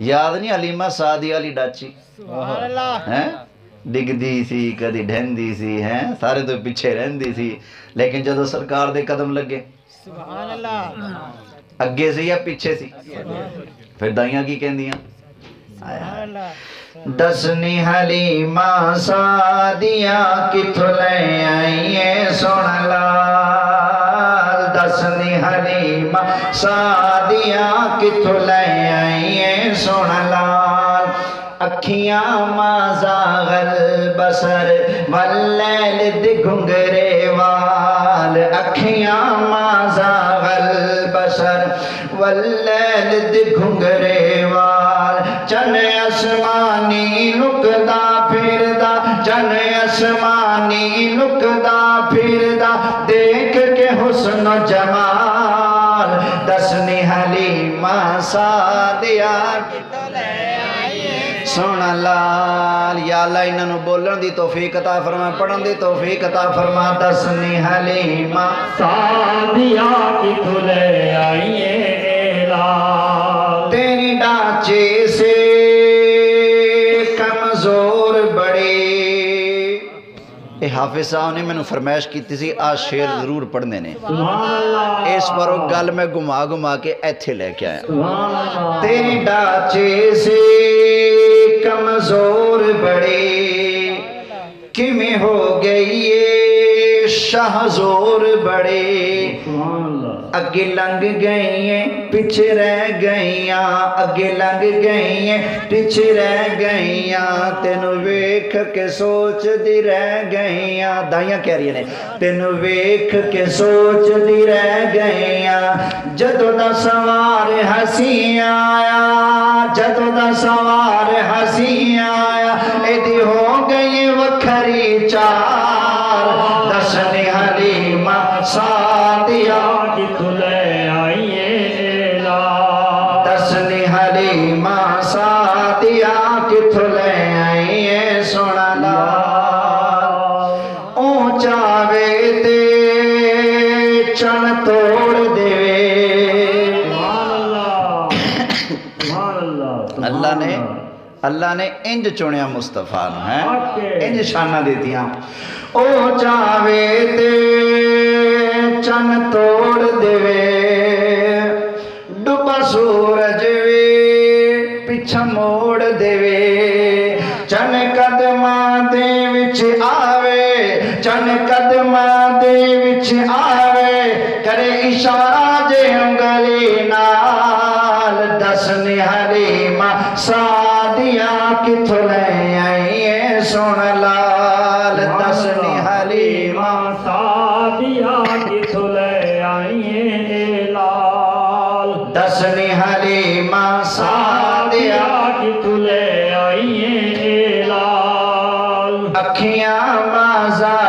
याद नहीं अलीमा सादी वाली डाची? हैं? डिगदी सी कदी ढहंदी सी हैं? सारे तो पीछे रहंदी सी। लेकिन जदों सरकार दे कदम लगे अगे सी या पीछे सी? फिर दाइया की कहदियाँ। दसनी हलीमा सादिया किथों ले आईए? सुन ला दसनी हलीमा सा कितों लै आई है सुन लाल। अखियाँ माजागल बसर वल दिघुंगरे वाल। अखियाँ माजागल बसर, वलैल दिघुंगरे वाल। चन आसमानी लुकदा फिरदा, चन आसमानी लुकदा फिरदा। देख के हुसन जमा हसनी हलीमा सादिया सोना लाल, या अल्लाह इन्हों बोलन की तोहफी अता फरमा पढ़न की तोहफी अता फरमा दसनी हलीमा सादिया कितों आई? हाफिज साहब ने मैं फरमायश की आ शेर ज़रूर पढ़ने ने इस पर गल मैं घुमा घुमा के इथे लेके आया तेरी डाचे से कमज़ोर बड़े किमें हो गई ये शाहजोर बड़े अगे लंग गई है पिछ रह गई अगे लंग गई है पिछ रह गई तेन वे ਵੇਖ ਕੇ ਸੋਚਦੀ ਰਹਿ ਗਈਆਂ ਦਾਈਆਂ ਕਹਿ ਰਹੀਆਂ ਨੇ ਤੈਨੂੰ ਵੇਖ ਕੇ ਸੋਚਦੀ ਰਹਿ ਗਈਆਂ ਜਦੋਂ ਦਾ ਸਵਾਰ ਹਸੀ ਆਇਆ ਜਦੋਂ ਦਾ ਸਵਾਰ ਹਸੀ ਆਇਆ ਇਹਦੀ ਹੋ ਗਈ ਵੱਖਰੀ ਚਾਰ ਦਸਨ ਹਲੀਮਾ ਸਾਦੀਆ क्षण तोड़ देवे। अल्लाह ने अल्लाह ने इंज चुने मुस्तफ़ा है? इंज शाना देतिया ओ जावे ते चन तोड़ देवे। डुबा सूरज वे पिछा मोड़ देवे। चन कदमा दे विच आ शर्मा दे विच आवे करे इशारा जे उंगली नाल दस निहरी माँ सादिया किथों ले आई है सुन लाल दस निहरी माँ। सादिया किथों ले आई है लाल? दस निहरी माँ सादिया किथों ले आई है लाल? अखियाँ माजा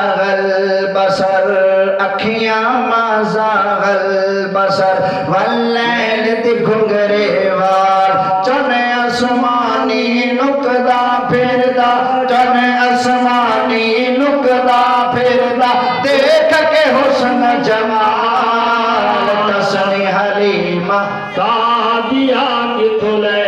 घुंगरेवार चने आसमानी नुकदा फेरदा। चने आसमानी नुकदा फेरदा। देख के हुसन जमाल तसनी हलीमा का दिया कि तुले